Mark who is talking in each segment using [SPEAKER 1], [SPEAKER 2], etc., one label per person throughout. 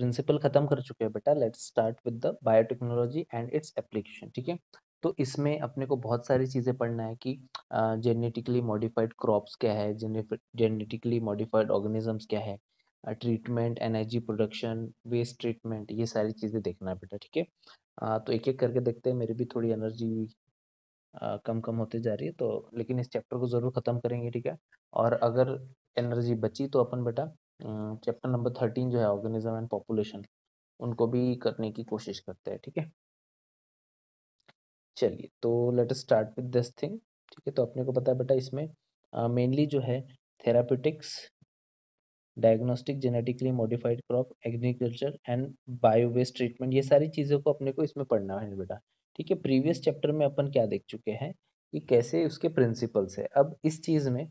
[SPEAKER 1] Principal खत्म कर चुके हैं बेटा। Let's start with the biotechnology and its application ठीक है? तो इसमें अपने को बहुत सारी चीज़ें पढ़ना है कि जेनेटिकली मॉडिफाइड क्रॉप्स क्या है जेनेटिकली मॉडिफाइड ऑर्गेनिजम्स क्या है treatment energy production waste treatment ये सारी चीज़ें देखना है बेटा, ठीक है? तो एक एक करके देखते हैं, मेरी भी थोड़ी एनर्जी कम कम होती जा रही है तो लेकिन इस चैप्टर को ज़रूर ख़त्म करेंगे, ठीक है? और अगर एनर्जी बची तो अपन बेटा चैप्टर नंबर थर्टीन जो है ऑर्गेनिज्म एंड पॉपुलेशन उनको भी करने की कोशिश करते हैं ठीक है? चलिए तो let start with this thing ठीक है? तो अपने को पता है बेटा इसमें मेनली uh, जो है therapeutics diagnostic genetically modified crop agriculture and bio waste treatment ये सारी चीज़ों को अपने को इसमें पढ़ना है बेटा ठीक है? प्रीवियस चैप्टर में अपन क्या देख चुके हैं कि कैसे उसके प्रिंसिपल्स है। अब इस चीज़ में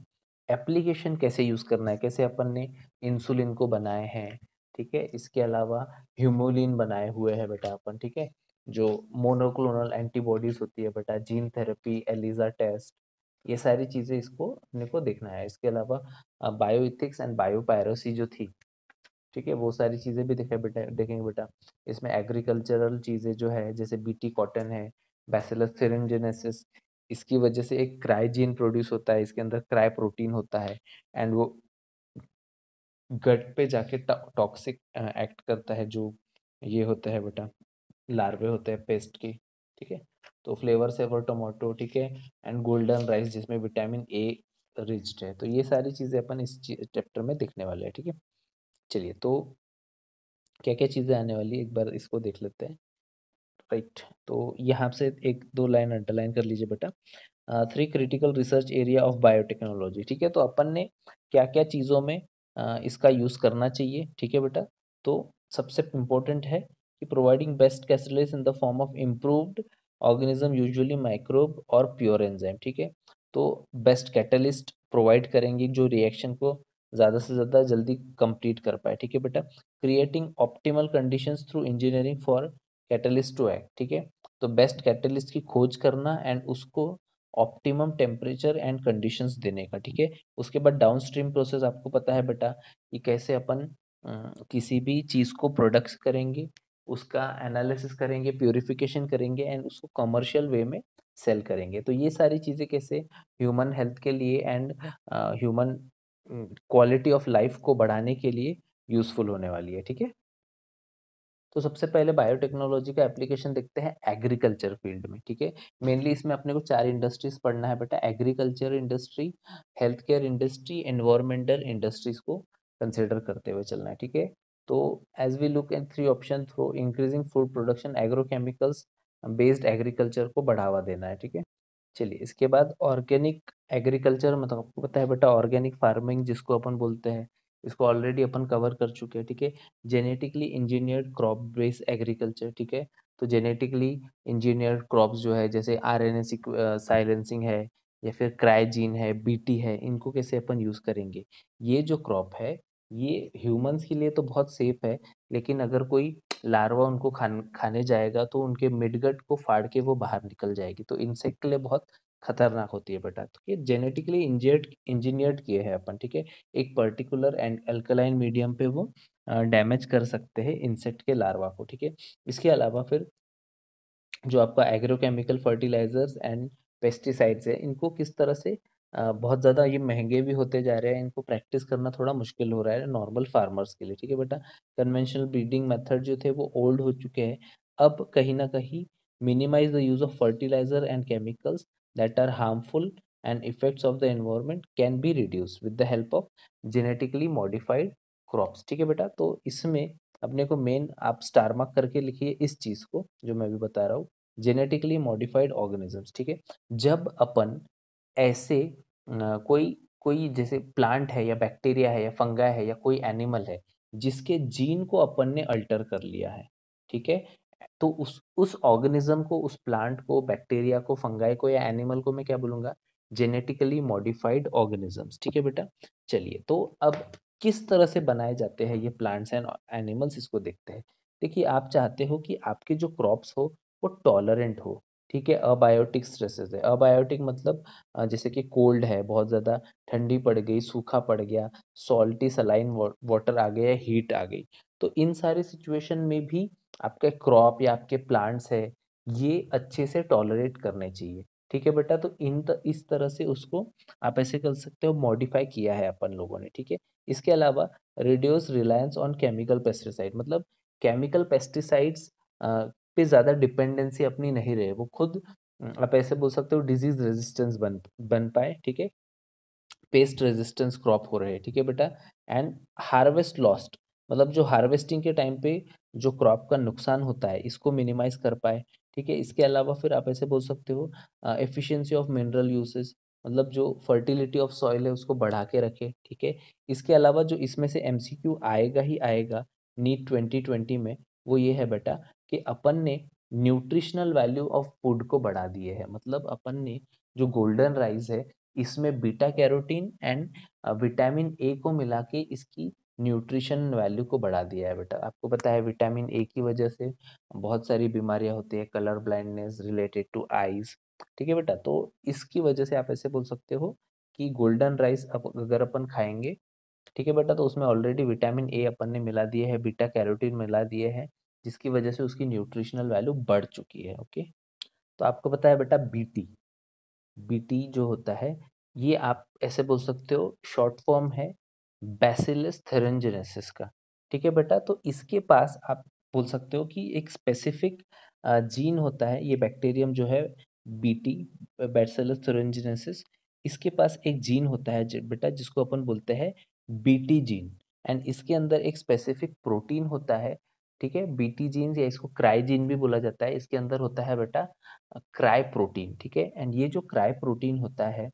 [SPEAKER 1] एप्लीकेशन कैसे यूज़ करना है, कैसे अपन ने इंसुलिन को बनाए हैं, ठीक है? इसके अलावा ह्यूमोलिन बनाए हुए हैं बेटा अपन, ठीक है? जो मोनोक्लोनल एंटीबॉडीज होती है बेटा जीन थेरेपी एलिजा टेस्ट ये सारी चीज़ें इसको, अपने को देखना है। इसके अलावा bioethics and biopiracy जो थी, ठीक है? वो सारी चीज़ें भी देखे बेटा, देखेंगे बेटा। इसमें एग्रीकल्चरल चीज़ें जो है, जैसे बीटी कॉटन है बैसिलस थेरेंजेनेसिस इसकी वजह से एक क्राइजीन प्रोड्यूस होता है, इसके अंदर क्राई प्रोटीन होता है एंड वो गट पे जाके टॉक्सिक एक्ट करता है जो ये होता है बेटा, लार्वे होते हैं पेस्ट की, ठीक है? तो फ्लेवर सेवर टोमेटो, ठीक है? एंड गोल्डन राइस जिसमें विटामिन ए रिच्ड है तो ये सारी चीज़ें अपन इस चैप्टर में देखने वाले हैं, ठीक है? चलिए तो क्या क्या चीज़ें आने वाली एक बार इसको देख लेते हैं। राइट तो यहाँ से एक दो लाइन अंडरलाइन कर लीजिए बेटा। Three critical research area of biotechnology ठीक है? तो अपन ने क्या क्या चीज़ों में uh, इसका यूज़ करना चाहिए ठीक है बेटा? तो सबसे इम्पोर्टेंट है कि providing best catalyst in the form of improved organism usually microbe और प्योर एंजाइम ठीक है? तो बेस्ट कैटलिस्ट प्रोवाइड करेंगे जो रिएक्शन को ज़्यादा से ज़्यादा जल्दी कंप्लीट कर पाए ठीक है बेटा? Creating optimal conditions through engineering for catalyst to act ठीक है? तो बेस्ट कैटलिस्ट की खोज करना एंड उसको ऑप्टिमम टेम्परेचर एंड कंडीशंस देने का, ठीक है? उसके बाद डाउन स्ट्रीम प्रोसेस आपको पता है बेटा कि कैसे अपन किसी भी चीज़ को प्रोडक्ट्स करेंगे, उसका एनालिसिस करेंगे प्योरिफिकेशन करेंगे एंड उसको कमर्शियल वे में सेल करेंगे। तो ये सारी चीज़ें कैसे ह्यूमन हेल्थ के लिए and human quality of life को बढ़ाने के लिए यूज़फुल होने वाली है, ठीक है? तो सबसे पहले बायोटेक्नोलॉजी का एप्लीकेशन देखते हैं एग्रीकल्चर फ़ील्ड में, ठीक है? मेनली इसमें अपने को चार इंडस्ट्रीज़ पढ़ना है बेटा agriculture industry health care industry environmental industries को कंसिडर करते हुए चलना है, ठीक है? तो as we look at three option through increasing food production agrochemicals based agriculture को बढ़ावा देना है, ठीक है? चलिए, इसके बाद ऑर्गेनिक एग्रीकल्चर मतलब आपको पता है बेटा ऑर्गेनिक फ़ार्मिंग जिसको अपन बोलते हैं इसको ऑलरेडी अपन कवर कर चुके हैं, ठीक है? Genetically engineered crop based agriculture ठीक है? तो जेनेटिकली इंजीनियर्ड क्रॉप्स जो है, जैसे आर एन साइलेंसिंग है या फिर क्राइजीन है बीटी है, इनको कैसे अपन यूज़ करेंगे? ये जो क्रॉप है, ये ह्यूमंस के लिए तो बहुत सेफ़ है, लेकिन अगर कोई लार्वा उनको खान, खाने जाएगा तो उनके मिडगट को फाड़ के वो बाहर निकल जाएगी। तो इंसेक्ट के लिए बहुत खतरनाक होती है बेटा। तो ये जेनेटिकली इंजीर्ड इंजीनियर्ड किए हैं अपन, ठीक है? एक पर्टिकुलर एंड अल्कलाइन मीडियम पे वो डैमेज कर सकते हैं इंसेक्ट के लार्वा को, ठीक है? इसके अलावा फिर जो आपका एग्रोकेमिकल फर्टिलाइजर्स एंड पेस्टिसाइड्स है, इनको किस तरह से बहुत ज़्यादा ये महँगे भी होते जा रहे हैं, इनको प्रैक्टिस करना थोड़ा मुश्किल हो रहा है नॉर्मल फार्मर्स के लिए, ठीक है बेटा? कन्वेंशनल ब्रीडिंग मेथड जो थे वो ओल्ड हो चुके हैं, अब कहीं ना कहीं minimise the use of fertiliser and chemicals that are harmful and effects of the environment can be reduce with the help of genetically modified crops, ठीक है बेटा? तो इसमें अपने को मेन आप स्टार मार्क करके लिखिए इस चीज़ को जो मैं भी बता रहा हूँ, जेनेटिकली मॉडिफाइड ऑर्गेनिजम्स, ठीक है? जब अपन ऐसे कोई कोई जैसे प्लांट है या बैक्टीरिया है या फंगा है या कोई एनिमल है, जिसके जीन को अपन ने अल्टर कर लिया है, ठीक है? तो उस उस ऑर्गेनिज्म को, उस प्लांट को बैक्टीरिया को फंगाई को या एनिमल को मैं क्या बोलूँगा? जेनेटिकली मॉडिफाइड ऑर्गेनिजम्स ठीक है बेटा? चलिए तो अब किस तरह से बनाए जाते हैं ये प्लांट्स एंड एनिमल्स इसको देखते हैं। देखिए, आप चाहते हो कि आपके जो क्रॉप्स हो, वो टॉलरेंट हो ठीक है अबायोटिक स्ट्रेसेस है। अबायोटिक मतलब जैसे कि कोल्ड है बहुत ज़्यादा ठंडी पड़ गई सूखा पड़ गया सॉल्टी सलाइन वाटर आ गया हीट आ गई। तो इन सारे सिचुएशन में भी आपके क्रॉप या आपके प्लांट्स है ये अच्छे से टॉलरेट करने चाहिए। ठीक है बेटा? तो इन त, इस तरह से उसको आप ऐसे कर सकते हो मॉडिफाई किया है अपन लोगों ने। ठीक है? इसके अलावा reduce reliance on chemical pesticide मतलब केमिकल पेस्टिसाइड्स पे ज़्यादा डिपेंडेंसी अपनी नहीं रहे, वो खुद आप ऐसे बोल सकते हो डिज़ीज़ रेजिस्टेंस बन बन पाए, ठीक है? पेस्ट रेजिस्टेंस क्रॉप हो रहे हैं ठीक है बेटा? एंड हार्वेस्ट लॉस्ट मतलब जो हार्वेस्टिंग के टाइम पे जो क्रॉप का नुकसान होता है, इसको मिनिमाइज कर पाए, ठीक है? इसके अलावा फिर आप ऐसे बोल सकते हो एफिशिएंसी ऑफ़ मिनरल यूसेज मतलब जो फर्टिलिटी ऑफ़ सॉइल है उसको बढ़ा के रखे, ठीक है? इसके अलावा जो इसमें से एमसीक्यू आएगा ही आएगा, नीट ट्वेंटी ट्वेंटी में, वो ये है बेटा कि अपन ने न्यूट्रिशनल वैल्यू ऑफ़ फ़ूड को बढ़ा दिए है। मतलब अपन ने जो गोल्डन राइस है, इसमें beta carotene and vitamin A को मिला के इसकी न्यूट्रिशन वैल्यू को बढ़ा दिया है बेटा। आपको पता है विटामिन ए की वजह से बहुत सारी बीमारियाँ होती है, colour blindness related to eyes. ठीक है बेटा? तो इसकी वजह से आप ऐसे बोल सकते हो कि गोल्डन राइस अगर अपन खाएँगे, ठीक है बेटा? तो उसमें ऑलरेडी विटामिन ए अपन ने मिला दिए है, बीटा कैरोटीन मिला दिए हैं जिसकी वजह से उसकी न्यूट्रिशनल वैल्यू बढ़ चुकी है ओके तो आपको पता है बेटा बीटी बीटी जो होता है, ये आप ऐसे बोल सकते हो शॉर्ट फॉर्म है बैसिलस थेरेंजेनेसिस का, ठीक है बेटा? तो इसके पास आप बोल सकते हो कि एक स्पेसिफिक जीन होता है, ये बैक्टीरियम जो है बीटी बैसिलस थेरेंजेनेसिस इसके पास एक जीन होता है बेटा, जिसको अपन बोलते हैं बीटी जीन एंड इसके अंदर एक स्पेसिफिक प्रोटीन होता है ठीक है? बीटी जीन या इसको क्राई जीन भी बोला जाता है। इसके अंदर होता है बेटा क्राई प्रोटीन ठीक है? एंड ये जो क्राई प्रोटीन होता है,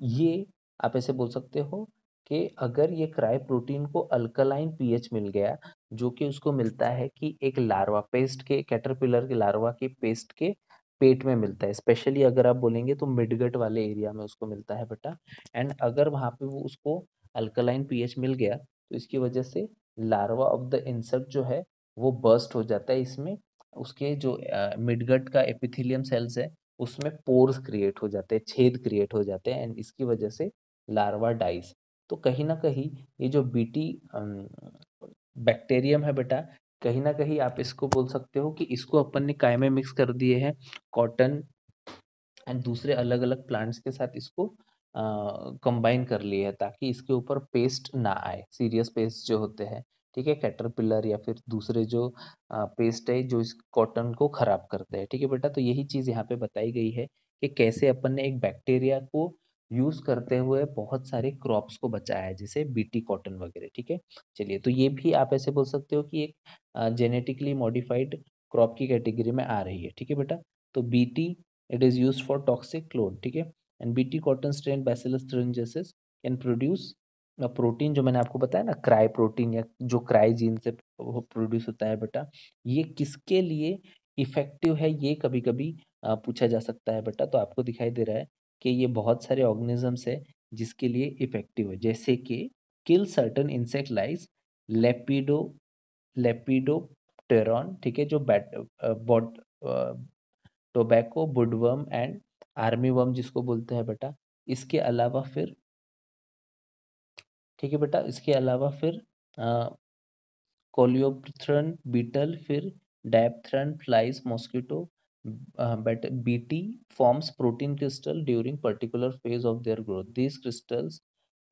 [SPEAKER 1] ये आप ऐसे बोल सकते हो कि अगर ये क्राई प्रोटीन को अल्कलाइन पीएच मिल गया, जो कि उसको मिलता है कि एक लार्वा पेस्ट के कैटरपिलर के लार्वा के पेस्ट के पेट में मिलता है। स्पेशली अगर आप बोलेंगे तो मिडगट वाले एरिया में उसको मिलता है बेटा। एंड अगर वहाँ पे वो उसको अल्कलाइन पीएच मिल गया तो इसकी वजह से लार्वा ऑफ़ द इंसेक्ट जो है वो बर्स्ट हो जाता है इसमें। उसके जो मिडगट का एपिथेलियम सेल्स है, उसमें पोर्स क्रिएट हो जाते हैं, छेद क्रिएट हो जाते हैं एंड इसकी वजह से लार्वा डाइस तो कहीं ना कहीं ये जो बीटी बैक्टीरियम है बेटा, कहीं ना कहीं आप इसको बोल सकते हो कि इसको अपन ने काय में मिक्स कर दिए हैं कॉटन एंड दूसरे अलग अलग प्लांट्स के साथ इसको कंबाइन कर लिए है ताकि इसके ऊपर पेस्ट ना आए सीरियस पेस्ट जो होते हैं। ठीक है कैटरपिलर या फिर दूसरे जो पेस्ट है, जो इस कॉटन को खराब करते हैं। ठीक है बेटा तो यही चीज़ यहाँ पे बताई गई है कि कैसे अपन ने एक बैक्टीरिया को यूज़ करते हुए बहुत सारे क्रॉप्स को बचाया है, जैसे बीटी कॉटन वगैरह। ठीक है? चलिए तो ये भी आप ऐसे बोल सकते हो कि एक जेनेटिकली मॉडिफाइड क्रॉप की कैटेगरी में आ रही है। ठीक है बेटा? तो BT it is use for toxic clone ठीक है? And BT cotton strain bacillus can produce protein जो मैंने आपको बताया ना, क्राई प्रोटीन या जो क्राई जीन से प्रोड्यूस होता है बेटा, ये किसके लिए इफ़ेक्टिव है ये कभी कभी पूछा जा सकता है बेटा। तो आपको दिखाई दे रहा है कि ये बहुत सारे ऑर्गेनिजम्स है जिसके लिए इफ़ेक्टिव है। जैसे कि kill certain insect like, lepido, lepidopteran, ठीक है, जो bat baud tobacco, budworm and army worm जिसको बोलते हैं बेटा। इसके अलावा फिर ठीक है बेटा? इसके अलावा फिर कोलियोप्रथरन बीटल, फिर dipteran, flies, mosquito bat, BT forms protein crystal during particular phase of their growth. These crystals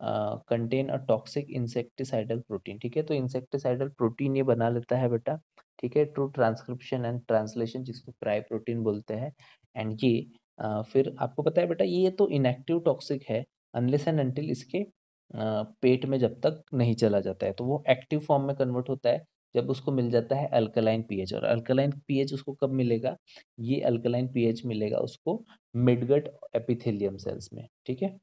[SPEAKER 1] contain a toxic insecticidal protein, ठीक है? तो इंसेक्टिसाइडल प्रोटीन ये बना लेता है बेटा, ठीक है? ट्रू ट्रांसक्रिप्शन एंड ट्रांसलेशन जिसको क्राई प्रोटीन बोलते हैं। एंड ये फिर आपको पता है बेटा, ये तो इनएक्टिव टॉक्सिक है अनलेस एंड अनटिल इसके पेट में जब तक नहीं चला जाता है तो वो एक्टिव फॉर्म में कन्वर्ट होता है, जब उसको मिल जाता है अल्कलाइन पीएच और अल्कलाइन पीएच उसको कब मिलेगा? ये अल्कलाइन पीएच मिलेगा उसको मिडगट एपिथेलियम सेल्स में, ठीक है?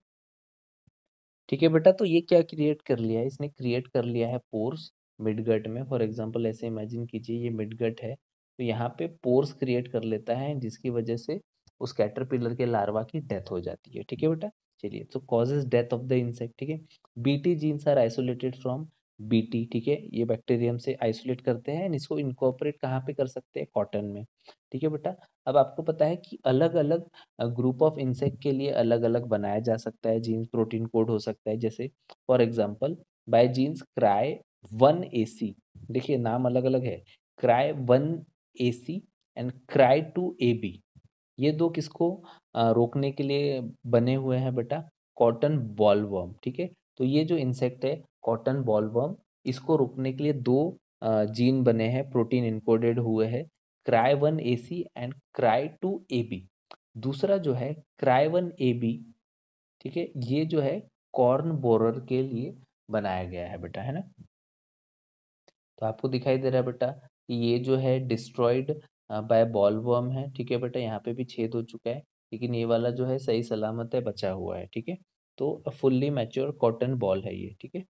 [SPEAKER 1] ठीक है बेटा तो ये क्या क्रिएट कर लिया है? इसने क्रिएट कर लिया है पोर्स मिडगट में। फॉर एग्जांपल ऐसे इमेजिन कीजिए, ये मिडगट है तो यहाँ पे पोर्स क्रिएट कर लेता है, जिसकी वजह से उस कैटरपिलर के लार्वा की डेथ हो जाती है, ठीक है बेटा? चलिए तो causes death of the insect ठीक है? BT genes are isolated from BT ठीक है? ये बैक्टीरियम से आइसोलेट करते हैं एंड इसको इनकॉपरेट कहाँ पे कर सकते हैं? कॉटन में। ठीक है बेटा? अब आपको पता है कि अलग अलग ग्रुप ऑफ़ इंसेक्ट के लिए अलग अलग बनाया जा सकता है। जीन्स प्रोटीन कोड हो सकता है। जैसे for example by genes cry one A C देखिए, नाम अलग अलग है। Cry one A C and cry two A B ये दो किसको रोकने के लिए बने हुए हैं बेटा, कॉटन बॉलवर्म ठीक है? तो ये जो इंसेक्ट है, कॉटन बॉलवर्म इसको रोकने के लिए दो जीन बने हैं, प्रोटीन इनकोडेड हुए हैं, cry one A C and cry two A B. दूसरा जो है, क्राई वन ए बी, ठीक है? ये जो है, कॉर्न बोरर के लिए बनाया गया है बेटा, है ना? तो आपको दिखाई दे रहा है बेटा, ये जो है, डिस्ट्रॉयड बाय बॉलवर्म है, ठीक है बेटा? यहाँ पे भी छेद हो चुका है। लेकिन ये वाला जो है सही सलामत है, बचा हुआ है, ठीक है? तो फुल्ली मैच्योर कॉटन बॉल है ये, ठीक है?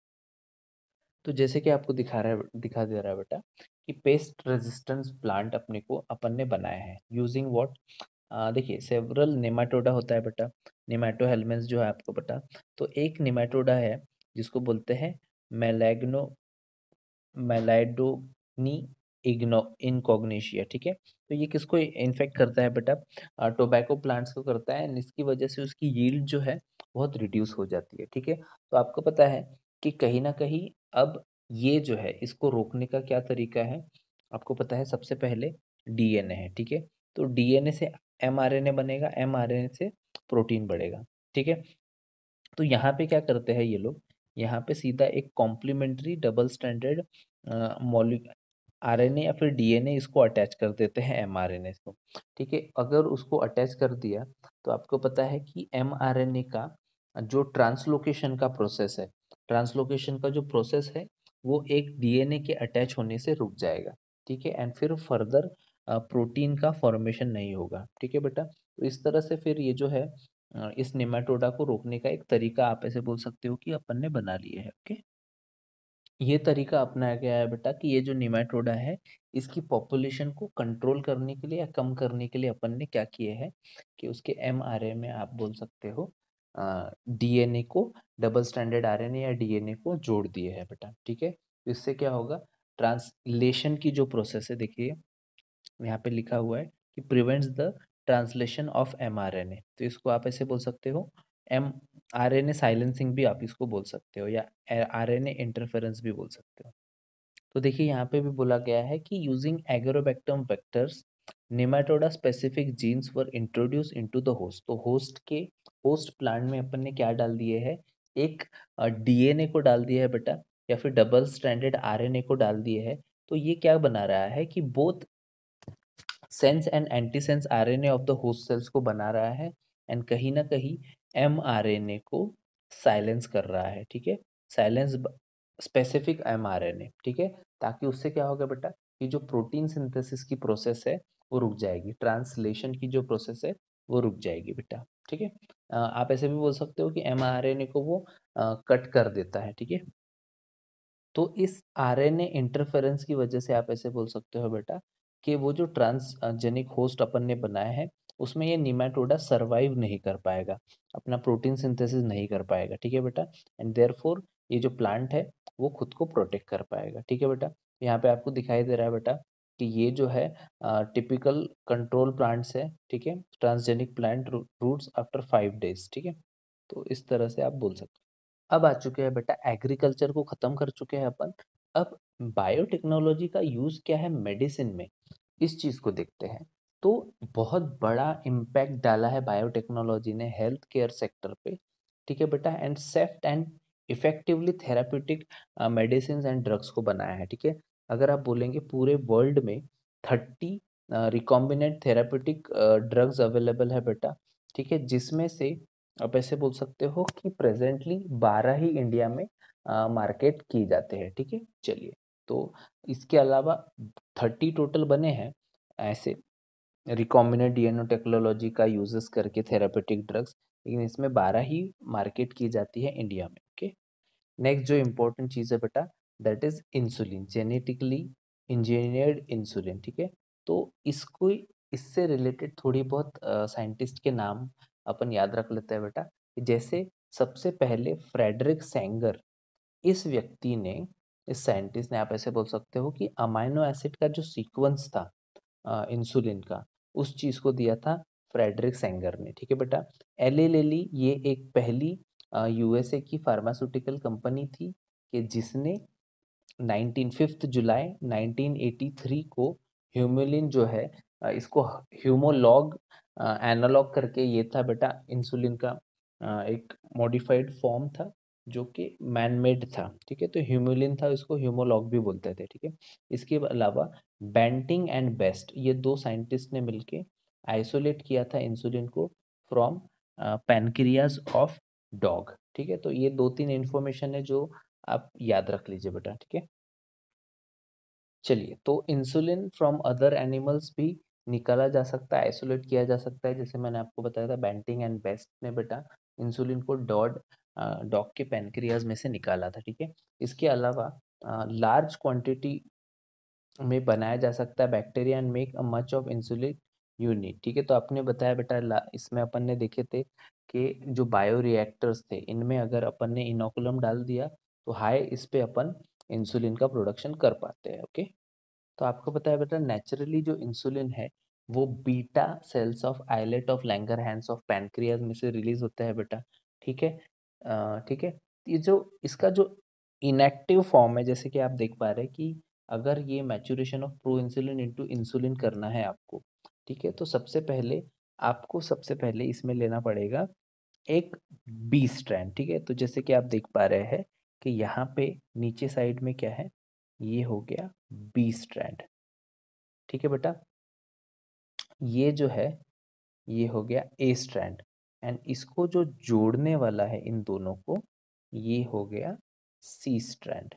[SPEAKER 1] तो जैसे कि आपको दिखा रहा है, दिखा दे रहा है बेटा कि पेस्ट रेजिस्टेंस प्लांट अपने को अपन ने बनाया है। यूजिंग वॉट देखिए सेवरल नेमाटोडा होता है बेटा। नेमाटो हेलमेंस जो है आपको पता तो एक नेमाटोडा है, जिसको बोलते हैं मेलेग्नो मेलाइडोनी इग्नो, इनकॉग्नेशिया, ठीक है? तो ये किसको इन्फेक्ट करता है बेटा? टोबैको प्लांट्स को करता है इसकी वजह से उसकी यील्ड जो है, बहुत रिड्यूस हो जाती है, ठीक है? तो आपको पता है कि कहीं ना कहीं अब ये जो है, इसको रोकने का क्या तरीका है? आपको पता है सबसे पहले डीएनए है, ठीक है? तो डीएनए से एमआरएनए बनेगा एमआरएनए से प्रोटीन बढ़ेगा, ठीक है? तो यहाँ पे क्या करते हैं ये लोग? यहाँ पे सीधा एक complementary double standard molecule RNA या फिर डीएनए इसको अटैच कर देते हैं एमआरएनए को ठीक है? अगर उसको अटैच कर दिया तो आपको पता है कि एमआरएनए का जो ट्रांसलोकेशन का प्रोसेस है, ट्रांसलोकेशन का जो प्रोसेस है, वो एक डीएनए के अटैच होने से रुक जाएगा। ठीक है? एंड फिर फर्दर प्रोटीन का फॉर्मेशन नहीं होगा। ठीक है बेटा? तो इस तरह से फिर ये जो है इस निमेटोडा को रोकने का एक तरीका आप ऐसे बोल सकते हो कि अपन ने बना लिए है। ओके? ये तरीका अपनाया गया है बेटा कि ये जो निमेटोडा है, इसकी पॉपुलेशन को कंट्रोल करने के लिए या कम करने के लिए अपन ने क्या किए हैं कि उसके एम आर में आप बोल सकते हो डीएनए को डबल स्टैंडर्ड आरएनए या डीएनए को जोड़ दिए है बेटा, ठीक है? इससे क्या होगा ट्रांसलेशन की जो प्रोसेस है, देखिए, यहाँ पे लिखा हुआ है कि prevents the translation of mRNA तो इसको आप ऐसे बोल सकते हो M R N A silencing भी आप इसको बोल सकते हो या आर एन ए इंटरफेरेंस भी बोल सकते हो। तो देखिए, यहाँ पे भी बोला गया है कि using agrobacterium vectors nematoda specific genes were introduce into the host तो होस्ट के होस्ट प्लांट में अपन ने क्या डाल दिए है? एक डीएनए को डाल दिया है बेटा, या फिर डबल स्टैंडर्ड आरएनए को डाल दिए है। तो ये क्या बना रहा है कि both sense and antisense RNA of the host cells को बना रहा है एंड कहीं ना कहीं एमआरएनए को साइलेंस कर रहा है ठीक है? साइलेंस स्पेसिफिक एमआरएनए ठीक है? ताकि उससे क्या होगा बेटा? कि जो प्रोटीन सिंथेसिस की प्रोसेस है वो रुक जाएगी। ट्रांसलेशन की जो प्रोसेस है वो रुक जाएगी बेटा ठीक है? आप ऐसे भी बोल सकते हो कि एम आर एन ए को वो आ, कट कर देता है ठीक है? तो इस आरएनए इंटरफेरेंस की वजह से आप ऐसे बोल सकते हो बेटा कि वो जो ट्रांसजेनिक होस्ट अपन ने बनाया है उसमें ये निमेटोडा सरवाइव नहीं कर पाएगा, अपना प्रोटीन सिंथेसिस नहीं कर पाएगा, ठीक है बेटा? एंड देयर ये जो प्लांट है, वो खुद को प्रोटेक्ट कर पाएगा, ठीक है बेटा? यहाँ पे आपको दिखाई दे रहा है बेटा कि ये जो है टिपिकल कंट्रोल प्लांट्स है, ठीक है? Transgenic plant roots after five days ठीक है? तो इस तरह से आप बोल सकते अब आ चुके हैं बेटा एग्रीकल्चर को खत्म कर चुके हैं अपन। अब बायोटेक्नोलॉजी का यूज़ क्या है? मेडिसिन में। इस चीज़ को देखते हैं। तो बहुत बड़ा इम्पैक्ट डाला है बायोटेक्नोलॉजी ने हेल्थ केयर सेक्टर पे, ठीक है बेटा? And safe and effectively therapeutic medicine and drugs को बनाया है, ठीक है? अगर आप बोलेंगे पूरे वर्ल्ड में thirty recombinant therapeutic drugs available है बेटा, ठीक है? जिसमें से आप ऐसे बोल सकते हो कि प्रेजेंटली बारह ही इंडिया में मार्केट की जाते हैं, ठीक है? चलिए तो इसके अलावा थर्टी टोटल बने हैं ऐसे। रिकॉम्बिनेट डीएनओ टेक्नोलॉजी का यूजेस करके थेरापेटिक ड्रग्स लेकिन इसमें बारह ही मार्केट की जाती है इंडिया में ओके नेक्स्ट जो इम्पोर्टेंट चीज़ है बेटा that is insulin genetically engineered insulin ठीक है? तो इसको इससे रिलेटेड थोड़ी बहुत साइंटिस्ट uh, के नाम अपन याद रख लेते हैं बेटा जैसे सबसे पहले फ्रेडरिक सेंगर इस व्यक्ति ने इस साइंटिस्ट ने आप ऐसे बोल सकते हो कि अमाइनो एसिड का जो सीक्वेंस था इंसुलिन का उस चीज़ को दिया था फ्रेडरिक सेंगर ने, ठीक है बेटा? एल ये एक पहली यूएसए की फार्मास्यूटिकल कंपनी थी कि जिसने नाइनटीन फिफ्थ जुलाई 1983 को ह्यूमुलिन जो है इसको ह्यूमोलॉग एनालॉग करके ये था बेटा, इंसुलिन का एक मॉडिफाइड फॉर्म था। जो कि मैन मेड था, ठीक है? तो ह्यूमुलिन था, इसको ह्यूमोलॉग भी बोलते थे, ठीक है? इसके अलावा बेंटिंग एंड बेस्ट ये दो साइंटिस्ट ने मिलके आइसोलेट किया था इंसुलिन को फ्रॉम पैनक्रियाज ऑफ़ डॉग ठीक है? तो ये दो तीन इंफॉर्मेशन है जो आप याद रख लीजिए बेटा, ठीक है? चलिए तो इंसुलिन फ्रॉम अदर एनिमल्स भी निकाला जा सकता है आइसोलेट किया जा सकता है, जैसे मैंने आपको बताया था बैंटिंग एंड बेस्ट ने बेटा इंसुलिन को डॉड डॉग के पैनक्रियाज में से निकाला था, ठीक है? इसके अलावा लार्ज क्वांटिटी में बनाया जा सकता है bacteria and make a much of insulin unit ठीक है? तो आपने बताया बेटा इसमें अपन ने देखे थे कि जो बायो रिएक्टर्स थे, इनमें अगर अपन ने इनोकुलम डाल दिया तो हाई इस पर अपन इंसुलिन का प्रोडक्शन कर पाते हैं ओके तो आपको बताया बेटा नेचुरली जो इंसुलिन है, वो beta cells of islet of Langerhans of pancreas में से रिलीज़ होता है बेटा, ठीक है? ठीक है? ये जो इसका जो इनएक्टिव फॉर्म है, जैसे कि आप देख पा रहे हैं कि अगर ये maturation of pro insulin into insulin करना है आपको, ठीक है? तो सबसे पहले आपको सबसे पहले इसमें लेना पड़ेगा एक बी स्ट्रैंड ठीक है? तो जैसे कि आप देख पा रहे हैं कि यहाँ पे नीचे साइड में क्या है? ये हो गया बी स्ट्रैंड ठीक है बेटा? ये जो है, ये हो गया ए स्ट्रैंड एंड इसको जो जोड़ने वाला है इन दोनों को ये हो गया सी स्ट्रैंड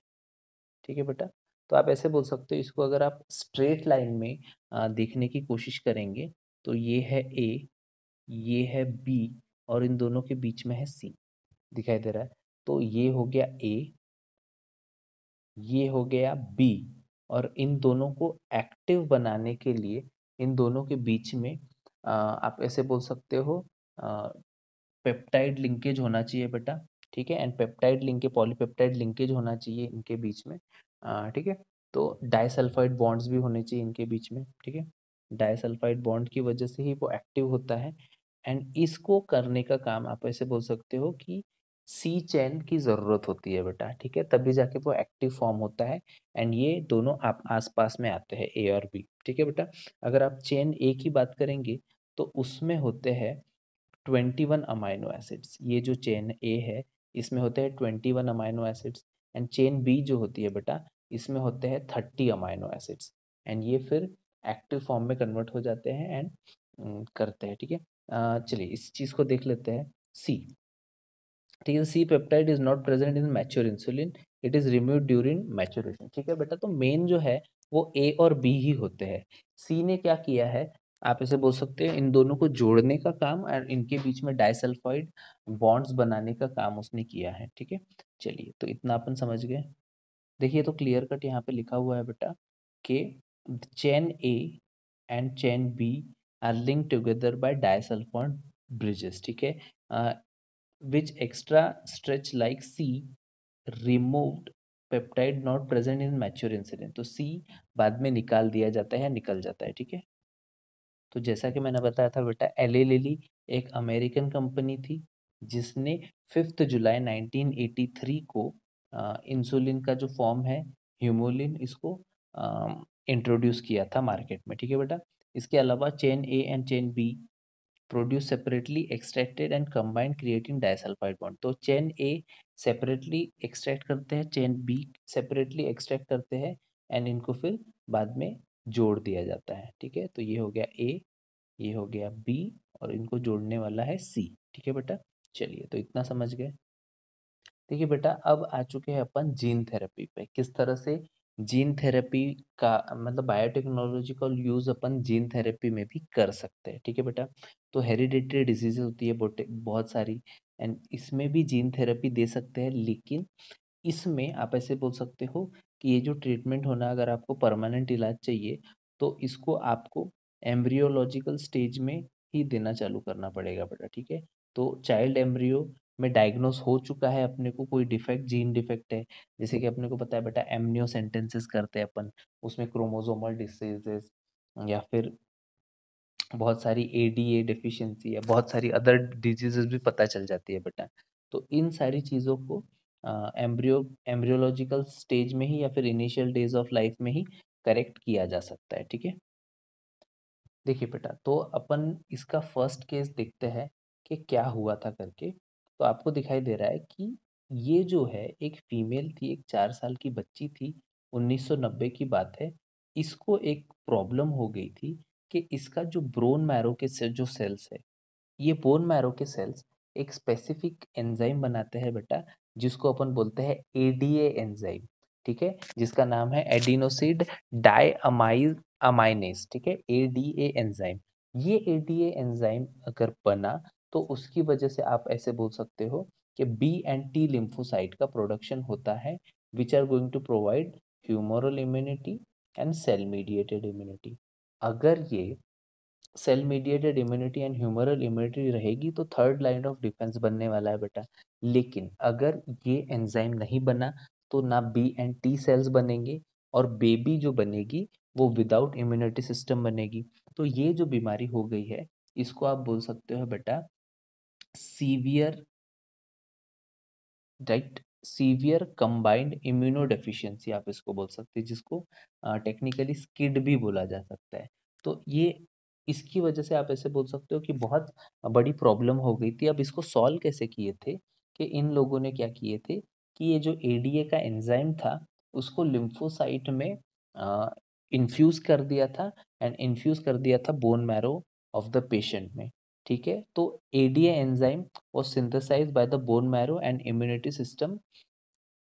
[SPEAKER 1] ठीक है बेटा? तो आप ऐसे बोल सकते हो इसको अगर आप स्ट्रेट लाइन में देखने की कोशिश करेंगे तो ये है ए ये है बी और इन दोनों के बीच में है सी दिखाई दे रहा है? तो ये हो गया ए ये हो गया बी और इन दोनों को एक्टिव बनाने के लिए इन दोनों के बीच में आ, आप ऐसे बोल सकते हो पेप्टाइड लिंकेज होना चाहिए बेटा, ठीक है? And peptide link polypeptide linkage होना चाहिए इनके बीच में ठीक है? तो डाइसल्फाइड बॉन्ड्स भी होने चाहिए इनके बीच में, ठीक है? डाइसल्फाइड बॉन्ड की वजह से ही वो एक्टिव होता है। एंड इसको करने का काम आप ऐसे बोल सकते हो कि सी चैन की ज़रूरत होती है बेटा, ठीक है? तभी जाके वो एक्टिव फॉर्म होता है। एंड ये दोनों आप आसपास में आते हैं ए और बी ठीक है बेटा? अगर आप चेन ए की बात करेंगे तो उसमें होते हैं ट्वेंटी वन अमाइनो एसिड्स। ये जो चेन ए है, इसमें होते हैं twenty one amino acids and chain B जो होती है बेटा, इसमें होते हैं थर्टी अमाइनो एसिड्स। एंड ये फिर एक्टिव फॉर्म में कन्वर्ट हो जाते हैं एंड करते हैं, ठीक है? चलिए इस चीज़ को देख लेते हैं। सी ठीक है? C peptide is not present in mature insulin it is remove during maturation ठीक है बेटा? तो मेन जो है, वो ए और बी ही होते हैं। सी ने क्या किया है? आप इसे बोल सकते हैं, इन दोनों को जोड़ने का काम और इनके बीच में डाइसल्फाइड बॉन्ड्स बनाने का काम उसने किया है, ठीक है? चलिए तो इतना अपन समझ गए। देखिए तो क्लियर कट यहाँ पे लिखा हुआ है बेटा कि chain A and chain B are link together by disulphide bridges, ठीक है? Which extra stretch like C removed peptide not present in mature incident तो सी बाद में निकाल दिया जाता है निकल जाता है, ठीक है? तो जैसा कि मैंने बताया था बेटा एल लिली एक अमेरिकन कंपनी थी, जिसने फिफ्थ जुलाई 1983 को इंसुलिन का जो फॉर्म है ह्यूमोलिन इसको इंट्रोड्यूस किया था मार्केट में, ठीक है बेटा? इसके अलावा chain A and chain B produce separately extracted and combined creating disulphide bond तो चेन ए सेपरेटली एक्सट्रैक्ट करते हैं चेन बी सेपरेटली एक्सट्रैक्ट करते हैं एंड इनको फिर बाद में जोड़ दिया जाता है, ठीक है? तो ये हो गया ए ये हो गया बी और इनको जोड़ने वाला है सी ठीक है बेटा? चलिए तो इतना समझ गए। देखिए बेटा, अब आ चुके हैं अपन जीन थेरेपी पे। किस तरह से जीन थेरेपी का मतलब बायोटेक्नोलॉजी का यूज़ अपन जीन थेरेपी में भी कर सकते हैं, ठीक है बेटा? तो हेरिडेटरी डिज़ीज़ होती है बहुत सारी एंड इसमें भी जीन थेरेपी दे सकते हैं, लेकिन इसमें आप ऐसे बोल सकते हो कि ये जो ट्रीटमेंट होना अगर आपको परमानेंट इलाज चाहिए तो इसको आपको एम्ब्रियोलॉजिकल स्टेज में ही देना चालू करना पड़ेगा बेटा, ठीक है? तो चाइल्ड एम्ब्रियो में डायग्नोस हो चुका है अपने को, कोई डिफेक्ट, जीन डिफेक्ट है, जैसे कि अपने को पता है बेटा एमनियो सेंटेंसेस करते हैं अपन, उसमें क्रोमोजोमल डिसीजेस या फिर बहुत सारी ए डी ए डिफिशेंसी या बहुत सारी अदर डिजीजेस भी पता चल जाती है बेटा। तो इन सारी चीज़ों को एम्ब्रियो, एम्ब्रियोलॉजिकल स्टेज में ही या फिर इनिशियल डेज़ ऑफ़ लाइफ में ही करेक्ट किया जा सकता है, ठीक है? देखिए बेटा तो अपन इसका फ़र्स्ट केस देखते हैं कि क्या हुआ था करके। तो आपको दिखाई दे रहा है कि ये जो है, एक फीमेल थी, एक चार साल की बच्ची थी 1990 की बात है। इसको एक प्रॉब्लम हो गई थी कि इसका जो ब्रोन मैरो के से, जो सेल्स है, ये बोन मैरो के सेल्स एक स्पेसिफिक एंजाइम बनाते हैं बेटा जिसको अपन बोलते हैं एडीए एंजाइम ठीक है? जिसका नाम है एडिनोसिड डाइअमाइज अमाइनेस ठीक है? एडीए एंजाइम ये एडीए एंजाइम अगर बना तो उसकी वजह से आप ऐसे बोल सकते हो कि बी एंड टी लिम्फोसाइट का प्रोडक्शन होता है which are going to provide humoral immunity and cell mediated immunity अगर ये cell mediated immunity and humoral immunity रहेगी तो थर्ड लाइन ऑफ़ डिफेंस बनने वाला है बेटा। लेकिन अगर ये एंजाइम नहीं बना तो ना बी एंड टी सेल्स बनेंगे और बेबी जो बनेगी, वो विदाउट इम्यूनिटी सिस्टम बनेगी। तो ये जो बीमारी हो गई है, इसको आप बोल सकते हो बेटा severe right severe combined immunodeficiency आप इसको बोल सकते हैं, जिसको टेक्निकली स्किड भी बोला जा सकता है। तो ये इसकी वजह से आप ऐसे बोल सकते हो कि बहुत बड़ी प्रॉब्लम हो गई थी। अब इसको सॉल्व कैसे किए थे कि इन लोगों ने क्या किए थे कि ये जो एडीए का एंजाइम था, उसको लिम्फोसाइट में इन्फ्यूज़ कर दिया था एंड इन्फ्यूज़ कर दिया था bone marrow of the patient में, ठीक है? तो a ADA enzyme was synthesise by the bone marrow and immunity system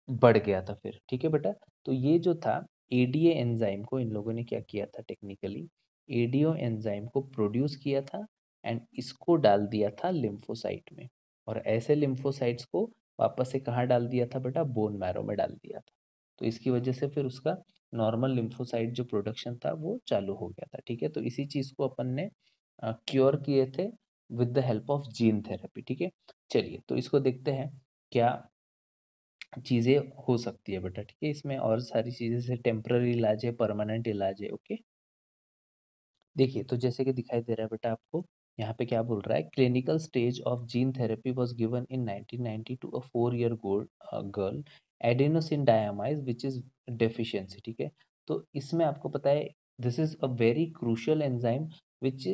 [SPEAKER 1] बढ़ गया था फिर, ठीक है बेटा? तो ये जो था ए एडीए एंजाइम को इन लोगों ने क्या किया था टेक्निकली एडियो एंजाइम को प्रोड्यूस किया था एंड इसको डाल दिया था लिम्फोसाइट में। और ऐसे लिम्फोसाइट्स को वापस से कहाँ डाल दिया था बेटा? बोन मैरो में डाल दिया था। तो इसकी वजह से फिर उसका नॉर्मल लिम्फोसाइट जो प्रोडक्शन था वो चालू हो गया था, ठीक है? तो इसी चीज़ को अपन ने क्योर किए थे with the help of gene therapy, ठीक है? चलिए तो इसको देखते हैं क्या चीज़ें हो सकती है बेटा, ठीक है? इसमें और सारी चीज़ें से टेम्प्ररी इलाज है, परमानेंट इलाज है, ओके? देखिए तो जैसे कि दिखाई दे रहा है बेटा आपको, यहाँ पे क्या बोल रहा है clinical stage of gene therapy was given in 1990 to a four year gold girl adenosine deaminase which is deficiency ठीक है? तो इसमें आपको पता है this is a very crucial enzyme which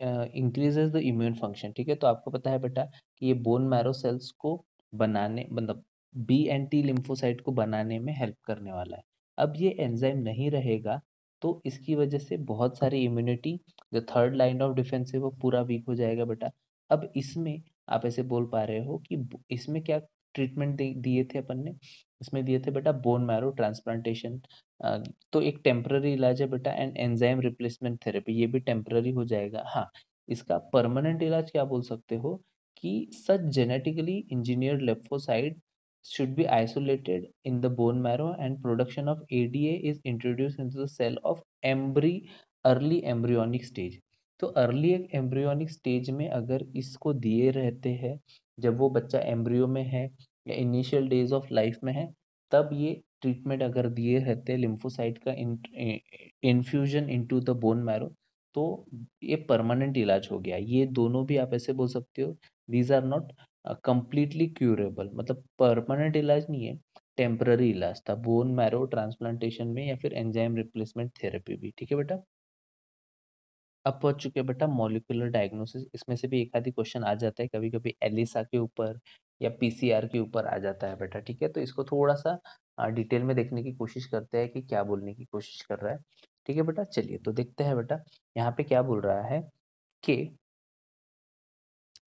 [SPEAKER 1] increases the immune function ठीक है? तो आपको पता है बेटा कि ये बोन मैरो सेल्स को बनाने मतलब बी एन टी लिम्फोसाइट को बनाने में हेल्प करने वाला है। अब ये एंजाइम नहीं रहेगा तो इसकी वजह से बहुत सारी इम्यूनिटी जो थर्ड लाइन ऑफ़ डिफेंस है, वो पूरा वीक हो जाएगा बेटा। अब इसमें आप ऐसे बोल पा रहे हो कि इसमें क्या ट्रीटमेंट दिए थे अपन ने? इसमें दिए थे बेटा बोन मैरो ट्रांसप्लांटेशन तो एक टेम्पररी इलाज है बेटा एंड एंजाइम रिप्लेसमेंट थेरेपी ये भी टेम्पररी हो जाएगा। हाँ इसका परमानेंट इलाज क्या बोल सकते हो? कि such genetically engineer lymphocyte should be isolated in the bone marrow and production of ADA is introduced into the cell of embry, early embryonic stage. तो अर्ली एम्ब्रियोनिक स्टेज में अगर इसको दिए रहते हैं, जब वो बच्चा एम्ब्रियो में है या इनिशियल डेज़ ऑफ़ लाइफ में है, तब ये ट्रीटमेंट अगर दिए रहते हैं लिम्फोसाइट का infusion into the bone marrow तो ये परमानेंट इलाज हो गया। ये दोनों भी आप ऐसे बोल सकते हो। These are not completely curable मतलब परमानेंट इलाज नहीं है टेम्पररी इलाज था बोन मैरो ट्रांसप्लांटेशन में या फिर एंजाइम रिप्लेसमेंट थेरेपी भी, ठीक है बेटा? अब पहुँच चुके हैं बेटा मॉलिकुलर डायग्नोसिस इसमें से भी एक आधी क्वेश्चन आ जाता है कभी कभी एलिसा के ऊपर या पीसीआर के ऊपर आ जाता है बेटा, ठीक है? तो इसको थोड़ा सा डिटेल में देखने की कोशिश करते हैं कि क्या बोलने की कोशिश कर रहा है, ठीक है बेटा? चलिए तो देखते हैं बेटा, यहाँ पे क्या बोल रहा है कि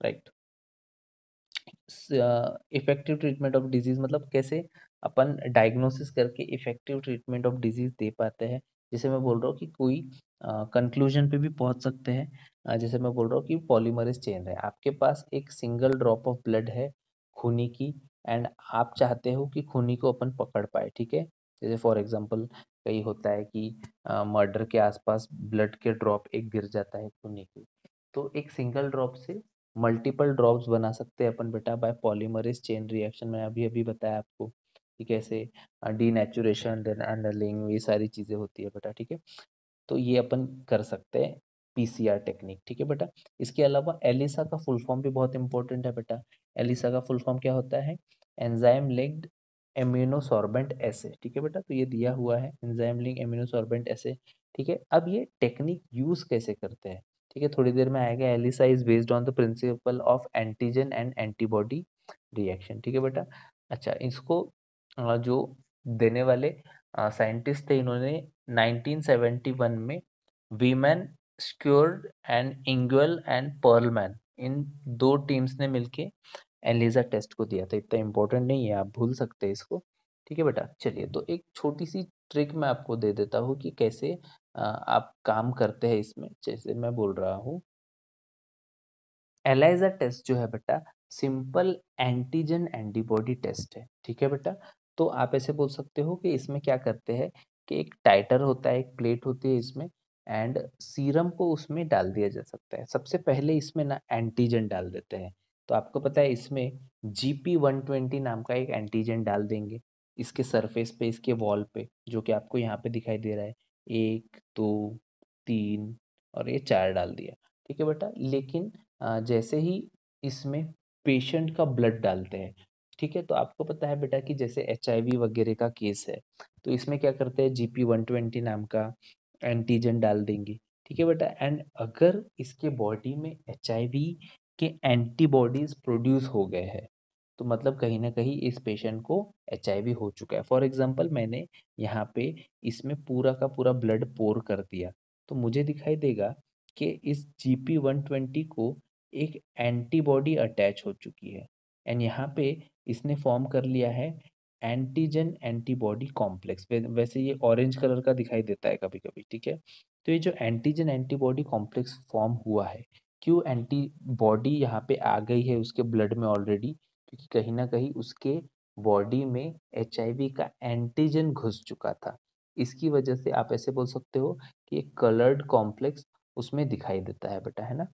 [SPEAKER 1] right effective treatment of disease मतलब कैसे अपन डायग्नोसिस करके इफ़ेक्टिव ट्रीटमेंट ऑफ़ डिज़ीज़ दे पाते हैं। जैसे मैं बोल रहा हूँ कि कोई कंक्लूजन पे भी पहुँच सकते हैं। जैसे मैं बोल रहा हूँ कि पॉलीमरेज चेन है। आपके पास एक सिंगल ड्रॉप ऑफ़ ब्लड है खूनी की एंड आप चाहते हो कि खूनी को अपन पकड़ पाए, ठीक है? जैसे फॉर एग्जांपल कई होता है कि मर्डर के आसपास ब्लड के ड्रॉप एक गिर जाता है खूनी की। तो एक सिंगल ड्रॉप से मल्टीपल ड्रॉप्स बना सकते हैं अपन बेटा बाय पॉलीमरेज चेन रिएक्शन में अभी अभी बताया आपको कि कैसे डीनेचुरेशन देन अंडरलिंग ये सारी चीज़ें होती है बेटा, ठीक है? तो ये अपन कर सकते हैं पीसीआर टेक्निक ठीक है बेटा? इसके अलावा एलिसा का फुल फॉर्म भी बहुत इंपॉर्टेंट है बेटा। एलिसा का फुल फॉर्म क्या होता है? एंजाइम लिंक्ड एम्यूनोसॉर्बेंट ऐसे ठीक है बेटा? तो ये दिया हुआ है एंजाइम लिंक एम्यूनोसॉर्बेंट ऐसे ठीक है? अब ये टेक्निक यूज़ कैसे करते हैं? ठीक है, थोड़ी देर में आएगा ELISA is based on the principle of antigen and antibody reaction ठीक है बेटा? अच्छा इसको जो देने वाले साइंटिस्ट थे इन्होंने 1971 में Weemen Schuurs and Engvall and Perlmann इन दो टीम्स ने मिलके एलिजा टेस्ट को दिया था। इतना इम्पोर्टेंट नहीं है, आप भूल सकते हैं इसको, ठीक है बेटा? चलिए तो एक छोटी सी ट्रिक मैं आपको दे देता हूँ कि कैसे आप काम करते हैं इसमें, जैसे मैं बोल रहा हूँ। एलाइजा टेस्ट जो है बेटा, सिंपल एंटीजन एंटीबॉडी टेस्ट है, ठीक है बेटा? तो आप ऐसे बोल सकते हो कि इसमें क्या करते हैं कि एक टाइटर होता है, एक प्लेट होती है इसमें, एंड सीरम को उसमें डाल दिया जा सकता है। सबसे पहले इसमें ना एंटीजन डाल देते हैं। तो आपको पता है इसमें जी पी वन ट्वेंटी नाम का एक एंटीजन डाल देंगे। इसके सरफेस पे, इसके वॉल पे, जो कि आपको यहाँ पे दिखाई दे रहा है। एक, दो, तीन और ये चार डाल दिया। ठीक है बेटा? लेकिन जैसे ही इसमें पेशेंट का ब्लड डालते हैं, ठीक है? तो आपको पता है बेटा कि जैसे एचआईवी वगैरह का केस है तो इसमें क्या करते हैं? जीपी वन ट्वेंटी नाम का एंटीजन डाल देंगे। ठीक है बेटा? एंड अगर इसके बॉडी में एचआईवी के एंटीबॉडीज प्रोड्यूस हो गए हैं तो मतलब कहीं ना कहीं इस पेशेंट को एचआईवी हो चुका है। फॉर एग्ज़ाम्पल मैंने यहाँ पे इसमें पूरा का पूरा ब्लड पोर कर दिया। तो मुझे दिखाई देगा कि इस जी पी वन ट्वेंटी को एक एंटीबॉडी अटैच हो चुकी है। एंड यहाँ पे इसने फॉर्म कर लिया है एंटीजन एंटीबॉडी कॉम्प्लेक्स वैसे ये ऑरेंज कलर का दिखाई देता है कभी कभी ठीक है? तो ये जो एंटीजन एंटीबॉडी कॉम्प्लेक्स फॉर्म हुआ है, क्यों एंटीबॉडी यहाँ पे आ गई है, उसके ब्लड में ऑलरेडी क्योंकि कहीं ना कहीं उसके बॉडी में एचआईवी का एंटीजन घुस चुका था। इसकी वजह से आप ऐसे बोल सकते हो कि एक कलर्ड कॉम्प्लेक्स उसमें दिखाई देता है बेटा, है ना?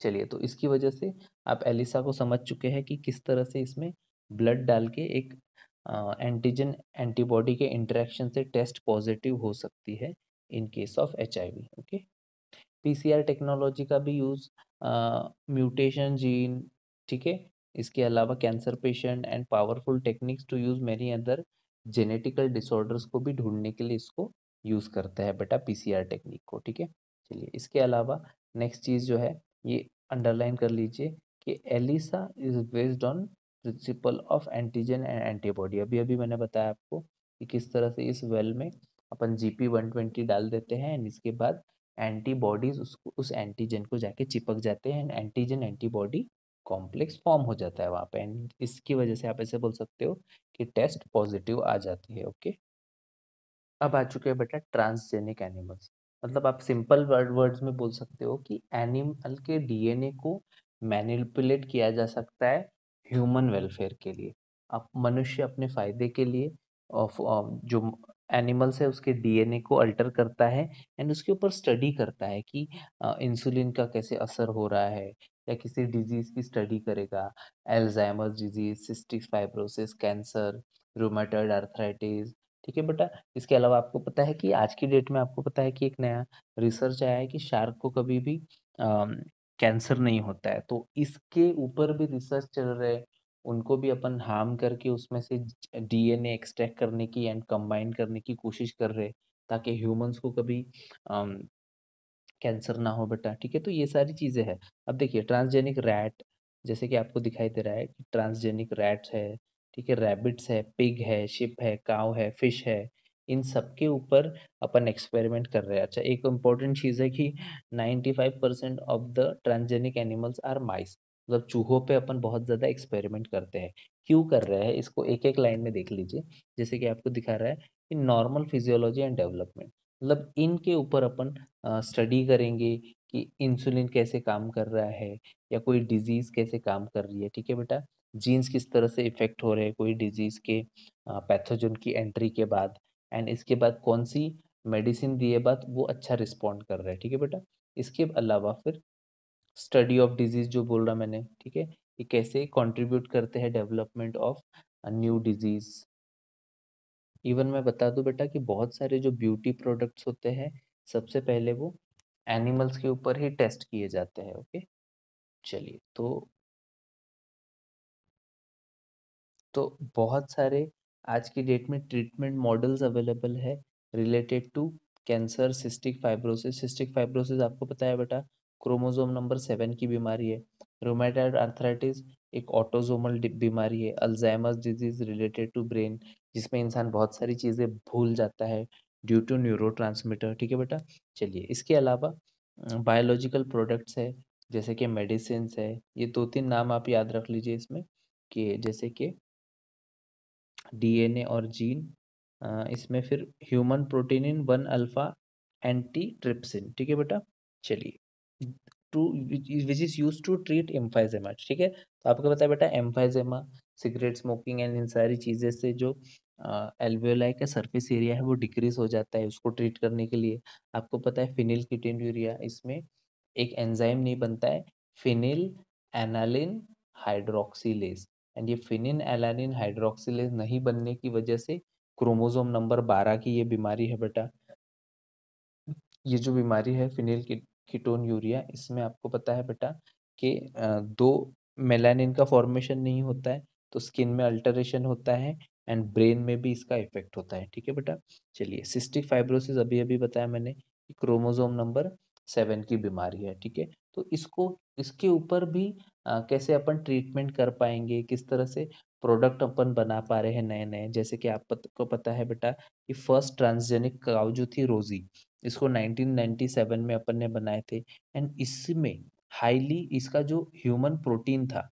[SPEAKER 1] चलिए तो इसकी वजह से आप एलिसा को समझ चुके हैं कि किस तरह से इसमें ब्लड डाल के एक एंटीजन एंटीबॉडी के इंटरेक्शन से टेस्ट पॉजिटिव हो सकती है in case of HIV, okay? PCR technology का भी यूज़ म्यूटेशन जीन, ठीक है? इसके अलावा cancer patient and powerful techniques to use many other genetical disorders को भी ढूँढने के लिए इसको यूज़ करता है बेटा पीसीआर टेक्निक को, ठीक है? चलिए, इसके अलावा नेक्स्ट चीज़ जो है, ये अंडरलाइन कर लीजिए कि ELISA is based on principle of antigen and antibody. अभी अभी मैंने बताया आपको कि किस तरह से इस वेल में अपन जी पी वन ट्वेंटी डाल देते हैं एंड इसके बाद एंटीबॉडीज उसको, उस एंटीजन को जाके चिपक जाते हैं एंटीजन एंटीबॉडी कॉम्प्लेक्स फॉर्म हो जाता है वहाँ पे, एंड इसकी वजह से आप ऐसे बोल सकते हो कि टेस्ट पॉजिटिव आ जाती है, ओके? अब आ चुके हैं बेटा ट्रांसजेनिक एनिमल्स। मतलब आप सिंपल वर्ड, वर्ड्स में बोल सकते हो कि एनिमल के डीएनए को मैनिपुलेट किया जा सकता है ह्यूमन वेलफेयर के लिए। आप मनुष्य अपने फ़ायदे के लिए ऑफ़ जो एनिमल्स है उसके डीएनए को अल्टर करता है, एंड उसके ऊपर स्टडी करता है कि इंसुलिन का कैसे असर हो रहा है या किसी डिज़ीज़ की स्टडी करेगा Alzheimer disease cystic fibrosis cancer rheumatoid arthritis ठीक है बेटा? इसके अलावा आपको पता है कि आज की डेट में आपको पता है कि एक नया रिसर्च आया है कि शार्क को कभी भी कैंसर नहीं होता है। तो इसके ऊपर भी रिसर्च चल रहे हैं, उनको भी अपन हार्म करके उसमें से डीएनए एक्सट्रैक्ट करने की एंड कंबाइन करने की कोशिश कर रहे ताकि ह्यूमंस को कभी कैंसर ना हो बेटा, ठीक है? तो ये सारी चीज़ें हैं। अब देखिए, ट्रांसजेनिक रैट जैसे कि आपको दिखाई दे रहा है कि ट्रांसजेनिक रैट्स है, ठीक है? रैबिट्स है, पिग है, शिप है काव है, फ़िश है, इन सब के ऊपर अपन एक्सपेरिमेंट कर रहे हैं। अच्छा एक इंपॉर्टेंट चीज़ है कि 95 percent of the transgenic animals are mice. मतलब चूहों पे अपन बहुत ज़्यादा एक्सपेरिमेंट करते हैं। क्यों कर रहे हैं? इसको एक एक लाइन में देख लीजिए। जैसे कि आपको दिखा रहा है कि नॉर्मल फिजियोलॉजी एंड डेवलपमेंट। मतलब इनके ऊपर अपन स्टडी करेंगे कि इंसुलिन कैसे काम कर रहा है या कोई डिज़ीज़ कैसे काम कर रही है, ठीक है बेटा? जीन्स किस तरह से इफ़ेक्ट हो रहे हैं कोई डिज़ीज़ के पैथोजन की एंट्री के बाद एंड इसके बाद कौन सी मेडिसिन दिए बाद वो अच्छा रिस्पॉन्ड कर रहा है, ठीक है बेटा? इसके अलावा फिर स्टडी ऑफ़ डिज़ीज़ जो बोल रहा मैंने, ठीक है? ये कैसे कंट्रीब्यूट करते हैं development of new disease even मैं बता दूँ बेटा कि बहुत सारे जो ब्यूटी प्रोडक्ट्स होते हैं, सबसे पहले वो एनिमल्स के ऊपर ही टेस्ट किए जाते हैं ओके चलिए तो तो बहुत सारे आज की डेट में ट्रीटमेंट मॉडल्स अवेलेबल है related to cancer cystic fibrosis cystic fibrosis आपको पता है बेटा क्रोमोसोम नंबर सेवन की बीमारी है। रोमेटाइड आर्थराइटिस एक ऑटोजोमल बीमारी है Alzheimer's disease related to brain जिसमें इंसान बहुत सारी चीज़ें भूल जाता है ड्यू टू न्यूरो ठीक है बेटा? चलिए, इसके अलावा बायोलॉजिकल प्रोडक्ट्स है, जैसे कि मेडिसिन है, ये दो तीन नाम आप याद रख लीजिए इसमें, कि जैसे कि डीएनए और जीन इसमें फिर human protein in one alpha antitrypsin ठीक है बेटा? चलिए to which is use to treat emphysema ठीक है? तो आपको पता है बेटा एम्फाइजेमा सिगरेट स्मोकिंग एंड इन सारी चीज़ें से जो एल्वेलाई का सरफेस एरिया है, वो डिक्रीज हो जाता है उसको ट्रीट करने के लिए। आपको पता है फिनिल यूरिया इसमें एक एंजाइम नहीं बनता है फिनिल एनालिन हाइड्रोक्सीलेज एंड ये फिनिन एलानिन हाइड्रोक्सिलेज नहीं बनने की वजह से क्रोमोजोम नंबर 12 की ये बीमारी है बेटा। ये जो बीमारी है फिनिल कीटोन यूरिया, इसमें आपको पता है बेटा कि दो मेलानिन का फॉर्मेशन नहीं होता है तो स्किन में अल्टरेशन होता है एंड ब्रेन में भी इसका इफ़ेक्ट होता है, ठीक है बेटा? चलिए सिस्टिक फाइब्रोसिस अभी अभी बताया मैंने क्रोमोजोम नंबर सेवन की बीमारी है, ठीक है? तो इसको, इसके ऊपर भी कैसे अपन ट्रीटमेंट कर पाएँगे? किस तरह से प्रोडक्ट अपन बना पा रहे हैं नए नए जैसे कि आप को पता है बेटा कि फ़र्स्ट ट्रांसजेनिक काउ जो थी रोजी, इसको 1997 में अपन ने बनाए थे। एंड इसमें हाईली इसका जो ह्यूमन प्रोटीन था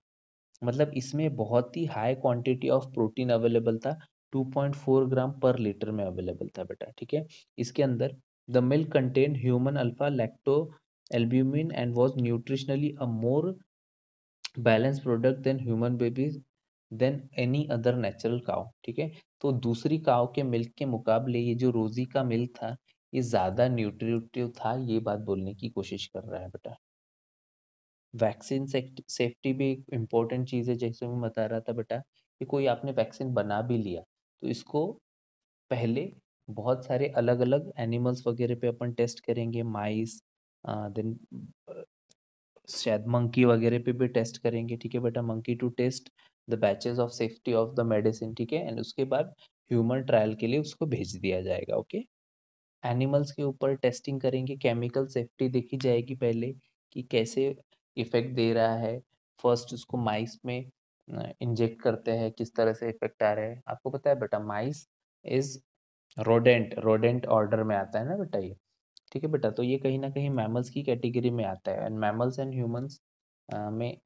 [SPEAKER 1] मतलब इसमें बहुत ही high quantity of protein available था 2.4 ग्राम पर लीटर में अवेलेबल था बेटा, ठीक है? इसके अंदर the milk contain human alpha lactalbumin and was nutritionally a more balance product than human babies than any other natural cow ठीक है? तो दूसरी काव के मिल्क के मुकाबले ये जो रोजी का मिल्क था, ये ज़्यादा न्यूट्रिटिव था, ये बात बोलने की कोशिश कर रहा है बेटा। वैक्सीन सेफ्टी भी एक इम्पोर्टेंट चीज़ है, जैसे मैं बता रहा था बेटा कि कोई आपने वैक्सीन बना भी लिया तो इसको पहले बहुत सारे अलग अलग एनिमल्स वगैरह पे अपन टेस्ट करेंगे माइस देन शायद मंकी वगैरह पे भी टेस्ट करेंगे, ठीक है बेटा? Monkey to test the batches of safety of the medicine ठीक है? एंड उसके बाद ह्यूमन ट्रायल के लिए उसको भेज दिया जाएगा ओके एनिमल्स के ऊपर टेस्टिंग करेंगे केमिकल सेफ्टी देखी जाएगी पहले कि कैसे इफ़ेक्ट दे रहा है। फ़र्स्ट उसको माइस में इंजेक्ट करते हैं, किस तरह से इफ़ेक्ट आ रहा है। आपको पता है बेटा mice is rodent rodent order में आता है ना बेटा ये? ठीक है बेटा? तो ये कहीं ना कहीं मैमल्स की कैटेगरी में आता है। एंड मैमल्स एंड ह्यूमंस में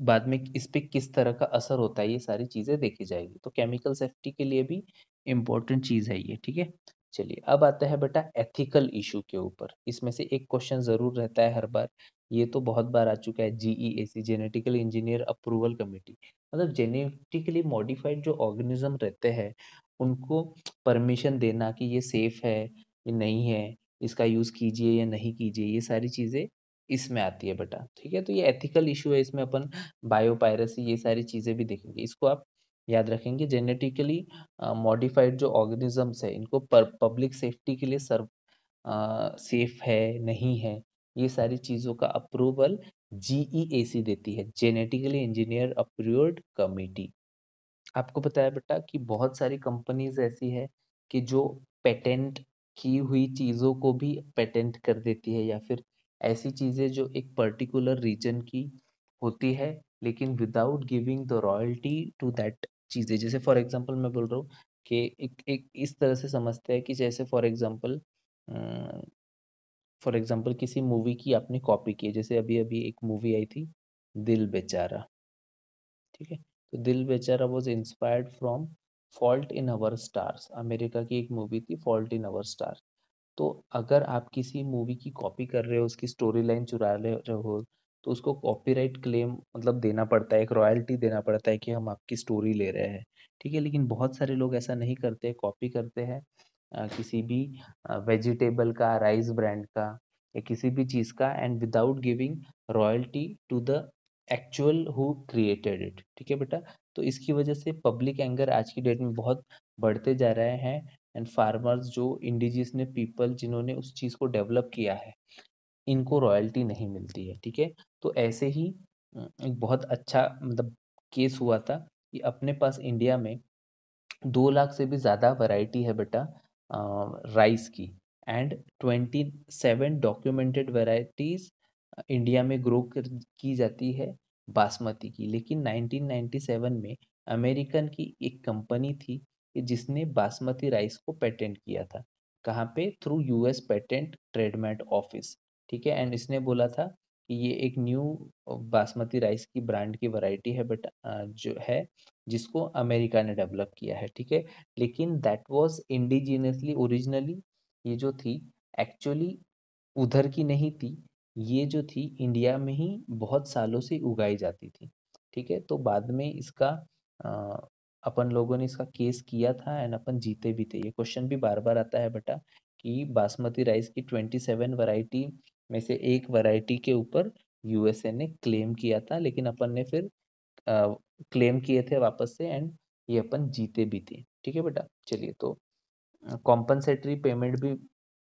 [SPEAKER 1] बाद में इस पर किस तरह का असर होता है, ये सारी चीज़ें देखी जाएगी। तो केमिकल सेफ्टी के लिए भी इम्पोर्टेंट चीज़ है ये, ठीक है? चलिए, अब आता है बेटा एथिकल इशू के ऊपर। इसमें से एक क्वेश्चन ज़रूर रहता है हर बार। ये तो बहुत बार आ चुका है GEAC genetical engineer approval committee मतलब जेनेटिकली मॉडिफाइड जो ऑर्गेनिज्म रहते हैं, उनको परमिशन देना कि ये सेफ़ है ये नहीं है, इसका यूज़ कीजिए या नहीं कीजिए, ये सारी चीज़ें इसमें आती है बेटा। ठीक है तो ये एथिकल इशू है, इसमें अपन बायोपायरेसी ये सारी चीज़ें भी देखेंगे। इसको आप याद रखेंगे जेनेटिकली मॉडिफाइड जो ऑर्गेनिजम्स है, इनको पब्लिक सेफ्टी के लिए सर्व सेफ़ है, नहीं है, ये सारी चीज़ों का अप्रूवल जीईएसी देती है जेनेटिकली इंजीनियर अप्रूव्ड कमेटी आपको है बेटा कि बहुत सारी कंपनीज़ ऐसी है कि जो पेटेंट की हुई चीज़ों को भी पेटेंट कर देती है या फिर ऐसी चीज़ें जो एक पर्टिकुलर रीजन की होती है, लेकिन without giving the royalty to that चीज़ें। जैसे फॉर एग्जांपल मैं बोल रहा हूँ कि एक एक इस तरह से समझते हैं कि जैसे फॉर एग्जांपल फॉर एग्जांपल किसी मूवी की आपने कॉपी की जैसे अभी अभी एक मूवी आई थी, दिल बेचारा। ठीक है? तो Dil Bechara was inspired from fault in our stars, America की एक मूवी थी फॉल्ट इन अवर स्टार तो अगर आप किसी मूवी की कॉपी कर रहे हो, उसकी स्टोरी लाइन चुरा रहे हो तो उसको कॉपीराइट क्लेम मतलब देना पड़ता है, एक रॉयल्टी देना पड़ता है कि हम आपकी स्टोरी ले रहे हैं। ठीक है, लेकिन बहुत सारे लोग ऐसा नहीं करते, कॉपी करते हैं किसी भी वेजिटेबल का, राइस ब्रांड का या किसी भी चीज़ का and without giving royalty to the actual who created it. ठीक है बेटा? तो इसकी वजह से पब्लिक एंगर आज की डेट में बहुत बढ़ते जा रहे हैं एंड फार्मर्स जो इंडिजिस ने, पीपल जिन्होंने उस चीज़ को डेवलप किया है, इनको रॉयल्टी नहीं मिलती है, ठीक है? तो ऐसे ही एक बहुत अच्छा मतलब केस हुआ था कि अपने पास इंडिया में दो लाख से भी ज़्यादा वैरायटी है बेटा राइस की and twenty seven documented varieties India में ग्रो की जाती है बासमती की, लेकिन 1997 में अमेरिकन की एक कंपनी थी जिसने बासमती राइस को पेटेंट किया था, कहाँ पे? Through US patent trademark office, ठीक है? एंड इसने बोला था कि ये एक न्यू बासमती राइस की ब्रांड की वैरायटी है बट जो है, जिसको अमेरिका ने डेवलप किया है, ठीक है? लेकिन दैट वाज इंडिजिनियसली ओरिजिनली ये जो थी, एक्चुअली उधर की नहीं थी ये जो थी इंडिया में ही बहुत सालों से उगाई जाती थी ठीक है? तो बाद में इसका आ, अपन लोगों ने इसका केस किया था एंड अपन जीते भी थे। ये क्वेश्चन भी बार बार आता है बेटा कि बासमती राइस की ट्वेंटी सेवन वराइटी में से एक वैरायटी के ऊपर यूएसए ने क्लेम किया था लेकिन अपन ने फिर आ, क्लेम किए थे वापस से एंड ये अपन जीते भी थे ठीक है बेटा? चलिए तो कॉम्पनसेटरी पेमेंट भी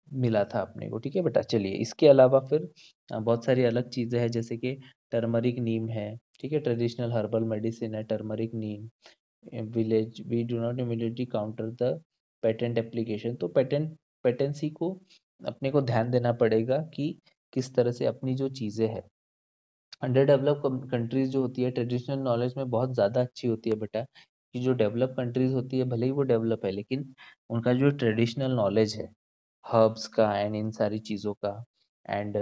[SPEAKER 1] मिला था अपने को, ठीक है? बेटा चलिए, इसके अलावा फिर बहुत सारी अलग चीज़ें हैं, जैसे कि टर्मरिक नीम है, ठीक है? ट्रेडिशनल हर्बल मेडिसिन है turmeric neem village we do not immediately counter the patent application तो पेटेंट पेटेंसी को अपने को ध्यान देना पड़ेगा कि किस तरह से अपनी जो चीज़ें हैं। अंडर डेवलप कंट्रीज़ जो होती है ट्रेडिशनल नॉलेज में बहुत ज़्यादा अच्छी होती है बेटा, कि जो डेवलप कंट्रीज़ होती है, भले ही वो डेवलप है, लेकिन उनका जो ट्रेडिशनल नॉलेज है हर्ब्स का एंड इन सारी चीज़ों का एंड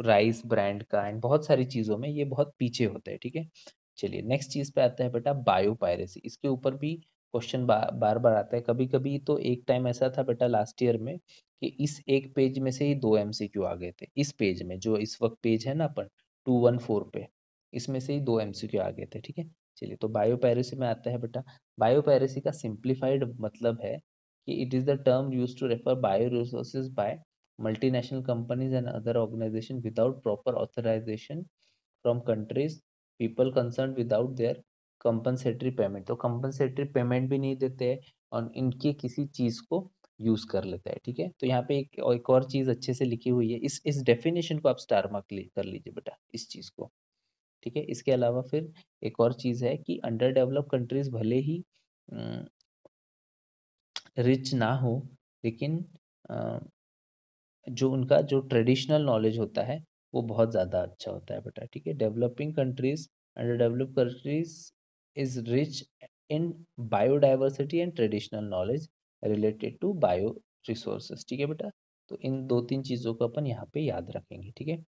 [SPEAKER 1] राइस ब्रांड का एंड बहुत सारी चीज़ों में ये बहुत पीछे होते हैं ठीक है? चलिए नेक्स्ट चीज़ पे आता है बेटा बायो पायरेसी इसके ऊपर भी क्वेश्चन बा, बार बार आता है। कभी कभी तो एक टाइम ऐसा था बेटा लास्ट ईयर में कि इस एक पेज में से ही दो एमसीक्यू आ गए थे। इस पेज में जो इस वक्त पेज है ना अपन टू वन फोर पे इसमें से ही दो एम आ गए थे ठीक है? चलिए तो बायो पायरेसी में आता है बेटा। बायो पायरेसी का सिंप्लीफाइड मतलब है कि it is the term use to refer bio resources by multi national companies and other organisation without proper authorisation from countries people concern without their compensatory payment तो compensatory payment भी नहीं देते और इनके किसी चीज़ को यूज़ कर लेता है, ठीक है? तो यहाँ पे एक एक और चीज़ अच्छे से लिखी हुई है। इस इस डेफिनेशन को आप स्टार मार्क कर लीजिए बेटा, इस चीज़ को, ठीक है? इसके अलावा फिर एक और चीज़ है कि अंडर डेवलप कंट्रीज़ भले ही रिच ना हो, लेकिन जो उनका जो ट्रेडिशनल नॉलेज होता है, वो बहुत ज़्यादा अच्छा होता है बेटा, ठीक है? Developing countries under develop countries is rich in biodiversity and traditional knowledge related to bio resources ठीक है बेटा? तो इन दो तीन चीज़ों को अपन यहाँ पे याद रखेंगे, ठीक है?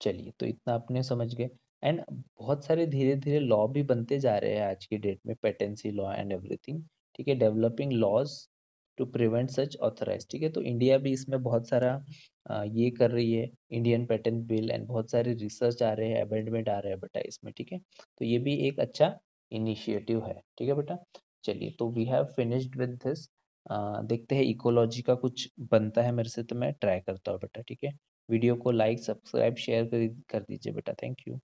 [SPEAKER 1] चलिए तो इतना अपने समझ गए एंड बहुत सारे धीरे धीरे लॉ भी बनते जा रहे हैं आज की डेट में पेटेंसी लॉ एंड एवरीथिंग ठीक है developing laws to prevent such authorise ठीक है तो इंडिया भी इसमें बहुत सारा ये कर रही है इंडियन पेटेंट बिल एंड बहुत सारे रिसर्च आ रहे हैं अमेंडमेंट आ रहे हैं बेटा इसमें ठीक है तो ये भी एक अच्छा इनिशिएटिव है ठीक है बेटा चलिए तो we have finished with this देखते हैं इकोलॉजी का कुछ बनता है मेरे से तो मैं ट्राई करता हूँ बेटा ठीक है वीडियो को लाइक सब्सक्राइब शेयर कर, दीजिए बेटा थैंक यू